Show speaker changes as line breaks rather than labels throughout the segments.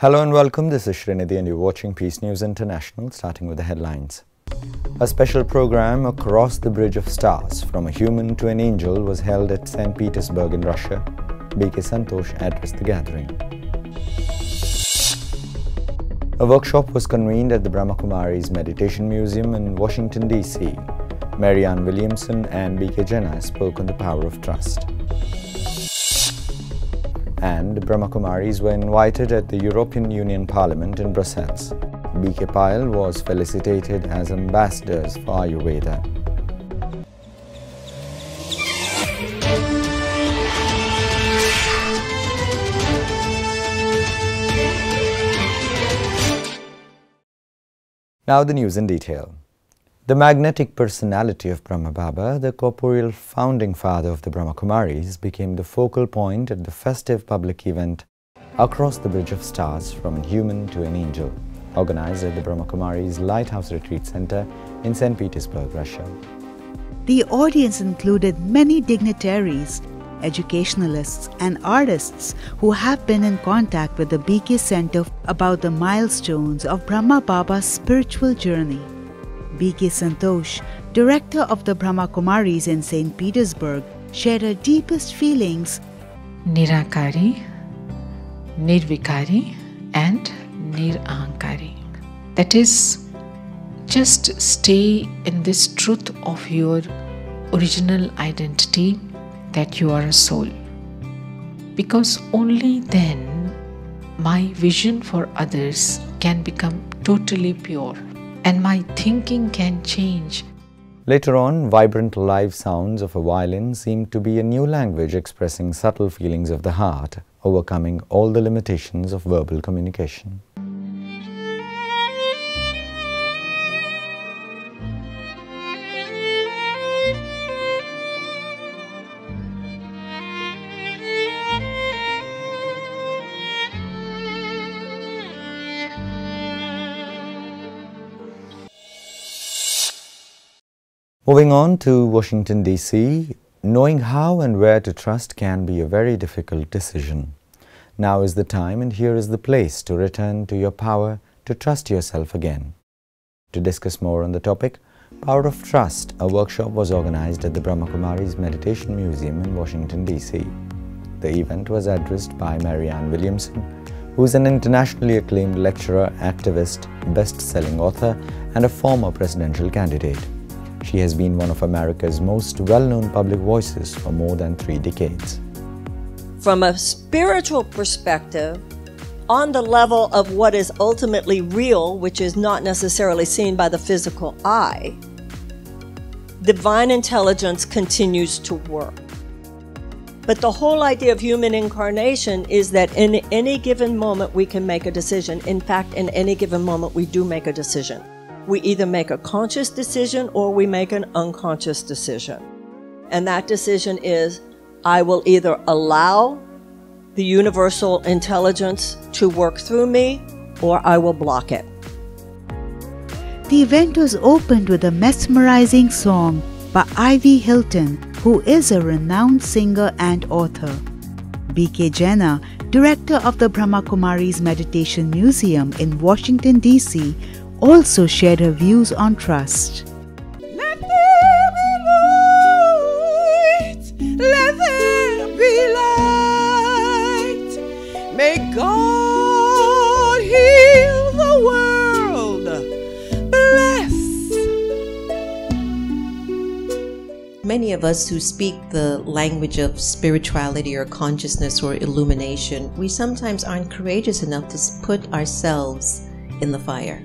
Hello and welcome. This is Srinidhi and you're watching Peace News International, starting with the headlines. A special program across the Bridge of Stars from a human to an angel was held at St. Petersburg in Russia. B.K. Santosh addressed the gathering. A workshop was convened at the Brahmakumari's Meditation Museum in Washington, D.C. Marianne Williamson and B.K. Jena spoke on the power of trust. And Brahma Kumaris were invited at the European Union Parliament in Brussels. B.K. Payal was felicitated as ambassadors for Ayurveda. Now the news in detail. The magnetic personality of Brahma Baba, the corporeal founding father of the Brahma Kumaris, became the focal point at the festive public event Across the Bridge of Stars from a Human to an Angel, organized at the Brahma Kumaris Lighthouse Retreat Center in St. Petersburg, Russia.
The audience included many dignitaries, educationalists, and artists who have been in contact with the BK Center about the milestones of Brahma Baba's spiritual journey. BK Santosh, director of the Brahma Kumaris in St. Petersburg, shared her deepest feelings
Nirakari, Nirvikari, and Nirankari. That is, just stay in this truth of your original identity that you are a soul. Because only then my vision for others can become totally pure and my thinking can change.
Later on, vibrant live sounds of a violin seemed to be a new language expressing subtle feelings of the heart, overcoming all the limitations of verbal communication. Moving on to Washington, D.C., knowing how and where to trust can be a very difficult decision. Now is the time and here is the place to return to your power to trust yourself again. To discuss more on the topic, Power of Trust, a workshop was organized at the Brahma Kumaris Meditation Museum in Washington, D.C. The event was addressed by Marianne Williamson, who is an internationally acclaimed lecturer, activist, best-selling author, and a former presidential candidate. She has been one of America's most well-known public voices for more than three decades.
From a spiritual perspective, on the level of what is ultimately real, which is not necessarily seen by the physical eye, divine intelligence continues to work. But the whole idea of human incarnation is that in any given moment we can make a decision. In fact, in any given moment we do make a decision we either make a conscious decision or we make an unconscious decision. And that decision is I will either allow the universal intelligence to work through me or I will block it.
The event was opened with a mesmerizing song by Ivy Hilton, who is a renowned singer and author. B.K. Jena, director of the Brahma Kumaris Meditation Museum in Washington, D.C., also shared her views on trust.
Let there be light, let there be light. May God heal the world. Bless.
Many of us who speak the language of spirituality or consciousness or illumination, we sometimes aren't courageous enough to put ourselves in the fire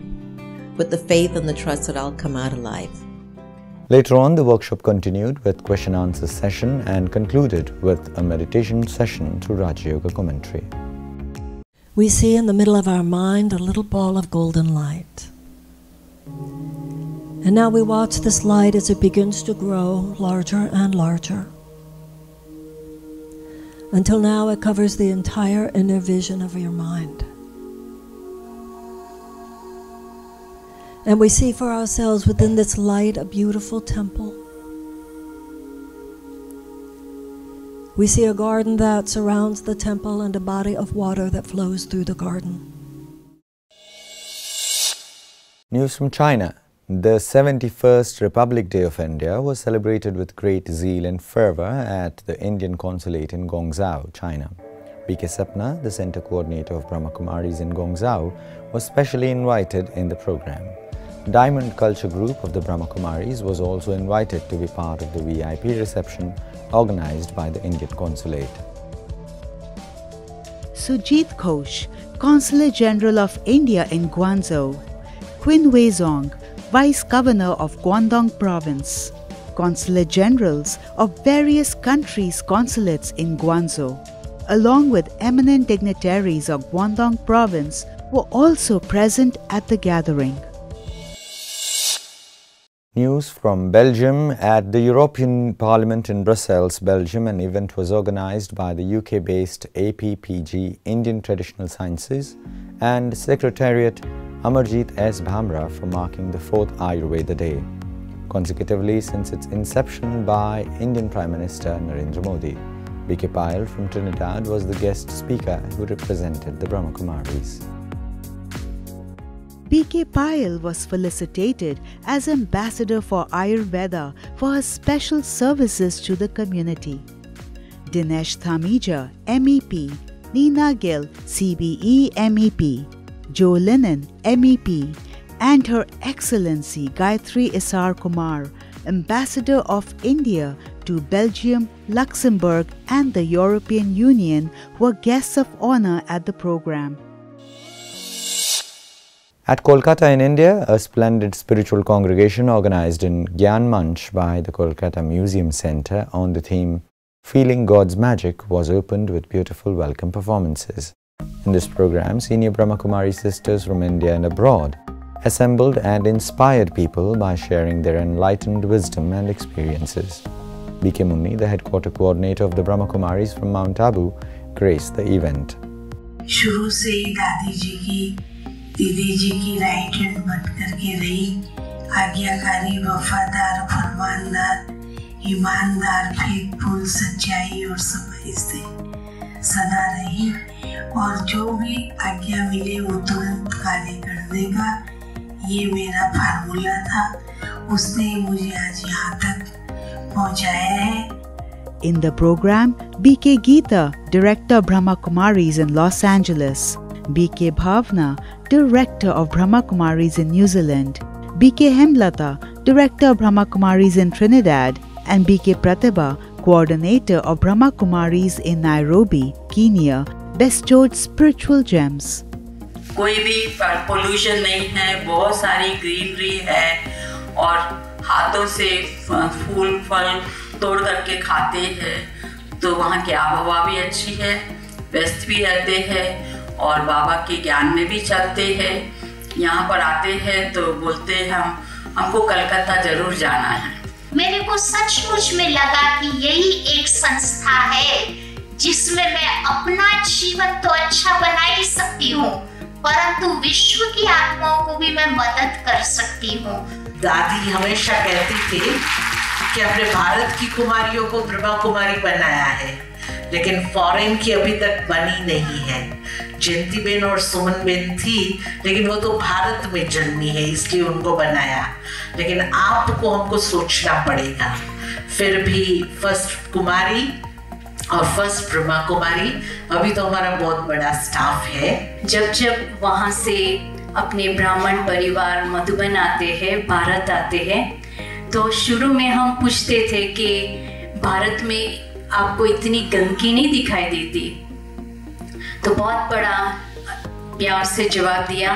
with the faith and the trust that I'll come out alive.
Later on, the workshop continued with question answer session and concluded with a meditation session through Raja Yoga commentary.
We see in the middle of our mind a little ball of golden light. And now we watch this light as it begins to grow larger and larger. Until now, it covers the entire inner vision of your mind. And we see for ourselves within this light a beautiful temple. We see a garden that surrounds the temple and a body of water that flows through the garden.
News from China. The 71st Republic Day of India was celebrated with great zeal and fervour at the Indian Consulate in Guangzhou, China. BK Sapna, the Centre Coordinator of Brahma Kumaris in Guangzhou, was specially invited in the program. Diamond Culture Group of the Brahma Kumaris was also invited to be part of the VIP reception organised by the Indian Consulate.
Sujit Ghosh, Consul General of India in Guangzhou, Qin Weizong, Vice Governor of Guangdong Province, Consulate Generals of various countries' consulates in Guangzhou, along with eminent dignitaries of Guangdong Province were also present at the gathering.
News from Belgium at the European Parliament in Brussels, Belgium, an event was organized by the UK based APPG Indian Traditional Sciences and Secretariat Amarjit S. Bhamra for marking the fourth Ayurveda Day, consecutively since its inception by Indian Prime Minister Narendra Modi. BK Payal from Trinidad was the guest speaker who represented the Brahmakumaris.
BK Payal was felicitated as ambassador for Ayurveda for her special services to the community. Dinesh Dhamija, MEP, Neena Gill, CBE MEP, Joe Lennon, MEP, and Her Excellency Gaitri Issar Kumar, Ambassador of India to Belgium, Luxembourg, and the European Union, were guests of honor at the program.
At Kolkata in India, a splendid spiritual congregation organized in Gyan Manch by the Kolkata Museum Centre on the theme Feeling God's Magic was opened with beautiful welcome performances. In this program, senior Brahmakumari sisters from India and abroad assembled and inspired people by sharing their enlightened wisdom and experiences. BK Munni, the headquarter coordinator of the Brahmakumaris from Mount Abu, graced the event.
शुरू से ही दादी जी की दीदी जी की right hand बन करके रही। आज्ञाकारी वफादार फरमानदार ईमानदार फेथफुल सच्चाई और सफ़ाई से सदा रही और जो भी आज्ञा मिले वो तुरंत कार्य कर देगा। ये मेरा फार्मूला था। उसने मुझे आज यहाँ तक पहुँचाया है।
In the program, BK Geeta, Director Brahma Kumaris in Los Angeles, BK Bhavna, Director of Brahma Kumaris in New Zealand, BK Hemlata, Director of Brahma Kumaris in Trinidad, and BK Pratibha, Coordinator of Brahma Kumaris in Nairobi, Kenya, bestowed spiritual gems.
कोई भी pollution नहीं है बहुत सारी greenery है और हाथों से फूल फल तोड़ करके खाते हैं तो वहाँ की आबहवा भी अच्छी है व्यस्त भी रहते हैं और बाबा के ज्ञान में भी चलते हैं। यहाँ पर आते हैं तो बोलते हैं हम हमको कलकत्ता ज़रूर जाना है।
मेरे को सचमुच में लगा कि यही एक संस्था है जिसमें मैं अपना जीवन तो अच्छा बना ही सकती हूँ परंतु विश्व की आत्माओं को भी मैं मदद कर सकती हूँ।
दादी हमेशा कहती थी कि अपने भारत की कुमारियों को ब्रह्मा कुमारी बनाया है। लेकिन फॉरेन की अभी तक बनी नहीं है। जयंती बेन और सुमन बेन थी, लेकिन वो तो भारत में जन्मी है, इसलिए उनको बनाया। लेकिन आपको हमको सोचना पड़ेगा। फिर भी फ़र्स्ट कुमारी और फ़र्स्ट ब्रह्मा कुमारी, अभी तो हमारा बहुत बड़ा स्टाफ है।
जब जब वहाँ से अपने ब्राह्मण परिवार मधुबन आते हैं, भारत आते हैं तो शुरू में हम पूछते थे कि भारत में आपको इतनी गंदगी नहीं दिखाई देती तो बहुत बड़ा प्यार से जवाब दिया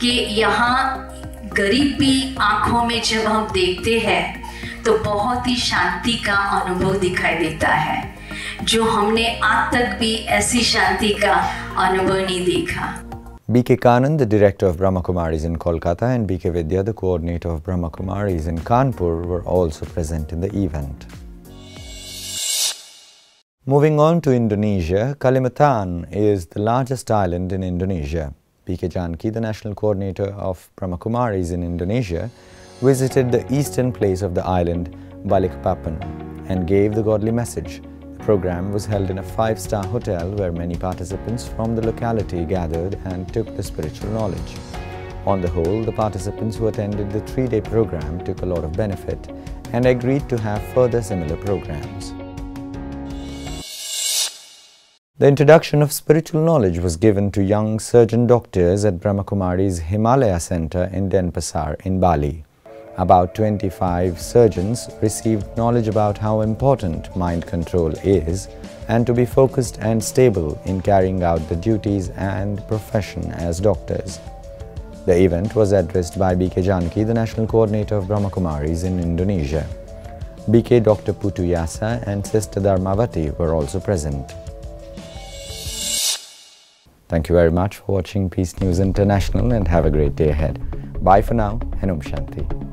कि यहाँ गरीबी आँखों में जब हम देखते हैं तो बहुत ही शांति का अनुभव दिखाई देता है जो हमने आज तक भी ऐसी शांति का अनुभव नहीं देखा
B.K. Kanand, the director of Brahma Kumaris in Kolkata, and B.K. Vidya, the coordinator of Brahma Kumaris in Kanpur, were also present in the event. Moving on to Indonesia, Kalimantan is the largest island in Indonesia. B.K. Janki, the national coordinator of Brahma Kumaris in Indonesia, visited the eastern place of the island, Balikpapan, and gave the godly message The program was held in a five-star hotel where many participants from the locality gathered and took the spiritual knowledge. On the whole, the participants who attended the three-day program took a lot of benefit and agreed to have further similar programs. The introduction of spiritual knowledge was given to young surgeon doctors at Brahmakumari's Himalaya Center in Denpasar in Bali. About 25 surgeons received knowledge about how important mind control is and to be focused and stable in carrying out the duties and profession as doctors. The event was addressed by BK Janki, the National Coordinator of Brahmakumaris in Indonesia. BK Dr. Putu Yasa and Sister Dharmavati were also present. Thank you very much for watching Peace News International and have a great day ahead. Bye for now and Om Shanti.